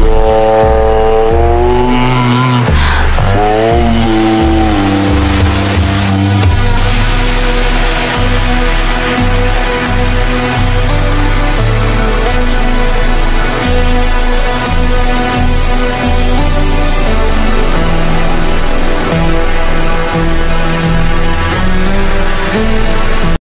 Yeah.